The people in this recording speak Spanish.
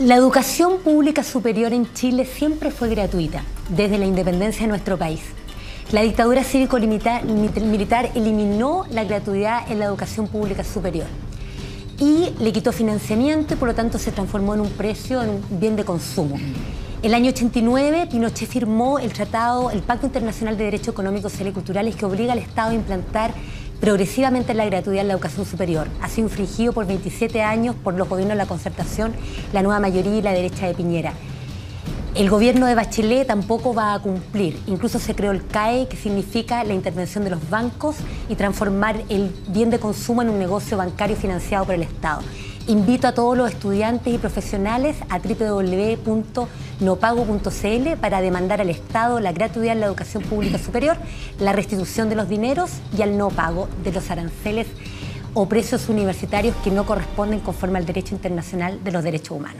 La educación pública superior en Chile siempre fue gratuita, desde la independencia de nuestro país. La dictadura cívico-militar eliminó la gratuidad en la educación pública superior y le quitó financiamiento y por lo tanto se transformó en un precio, en un bien de consumo. El año 89, Pinochet firmó el tratado, el Pacto Internacional de Derechos Económicos, y Culturales que obliga al Estado a implantar progresivamente la gratuidad en la educación superior. Ha sido infringido por 27 años por los gobiernos de la concertación, la nueva mayoría y la derecha de Piñera. El gobierno de Bachelet tampoco va a cumplir. Incluso se creó el CAE, que significa la intervención de los bancos y transformar el bien de consumo en un negocio bancario financiado por el Estado. Invito a todos los estudiantes y profesionales a www.nopago.cl para demandar al Estado la gratuidad en la educación pública superior, la restitución de los dineros y al no pago de los aranceles o precios universitarios que no corresponden conforme al derecho internacional de los derechos humanos.